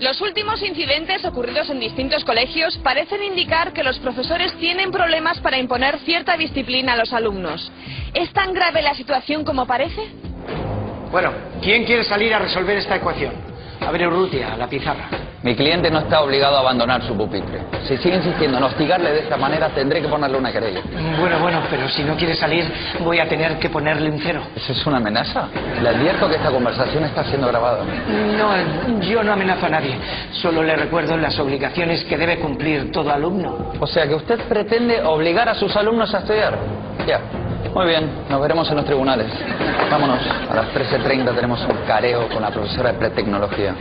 Los últimos incidentes ocurridos en distintos colegios parecen indicar que los profesores tienen problemas para imponer cierta disciplina a los alumnos. ¿Es tan grave la situación como parece? Bueno, ¿quién quiere salir a resolver esta ecuación? A ver, Urrutia, la pizarra. Mi cliente no está obligado a abandonar su pupitre. Si sigue insistiendo en hostigarle de esta manera, tendré que ponerle una querella. Bueno, bueno, pero si no quiere salir, voy a tener que ponerle un cero. ¿Eso es una amenaza? Le advierto que esta conversación está siendo grabada. No, yo no amenazo a nadie. Solo le recuerdo las obligaciones que debe cumplir todo alumno. O sea que usted pretende obligar a sus alumnos a estudiar. Ya. Muy bien, nos veremos en los tribunales. Vámonos. A las 13.30 tenemos un careo con la profesora de pretecnología.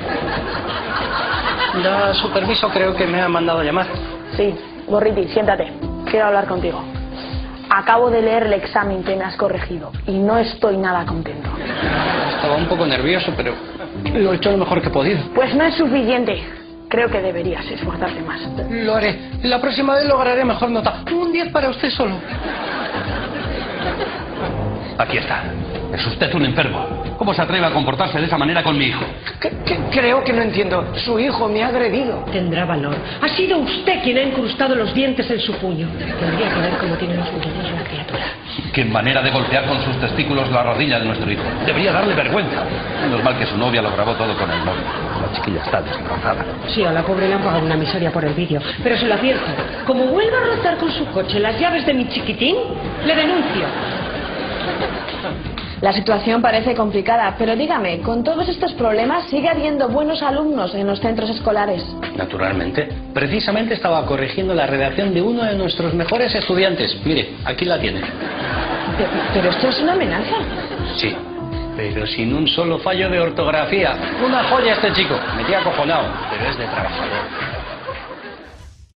Da su permiso, creo que me ha mandado llamar. Sí, Gorriti, siéntate. Quiero hablar contigo. Acabo de leer el examen que me has corregido y no estoy nada contento. Estaba un poco nervioso, pero lo he hecho lo mejor que he podido. Pues no es suficiente. Creo que deberías esforzarte más. Lo haré. La próxima vez lograré mejor nota. Un 10 para usted solo. Aquí está. Es usted un enfermo. ¿Cómo se atreve a comportarse de esa manera con mi hijo? ¿Qué- qué- creo que no entiendo. Su hijo me ha agredido. Tendrá valor. Ha sido usted quien ha incrustado los dientes en su puño. Tendría que ver cómo tiene los muñecos la criatura. Qué manera de golpear con sus testículos la rodilla de nuestro hijo. Debería darle vergüenza. Menos mal que su novia lo grabó todo con el móvil. La chiquilla está destrozada. Sí, a la pobre le han pagado una miseria por el vídeo. Pero se lo advierto. Como vuelva a rotar con su coche las llaves de mi chiquitín, le denuncio. La situación parece complicada, pero dígame, con todos estos problemas sigue habiendo buenos alumnos en los centros escolares. Naturalmente. Precisamente estaba corrigiendo la redacción de uno de nuestros mejores estudiantes. Mire, aquí la tiene. Pero, pero esto es una amenaza. Sí. Pero sin un solo fallo de ortografía. Una joya este chico. Me queda acojonado, pero es de trabajador.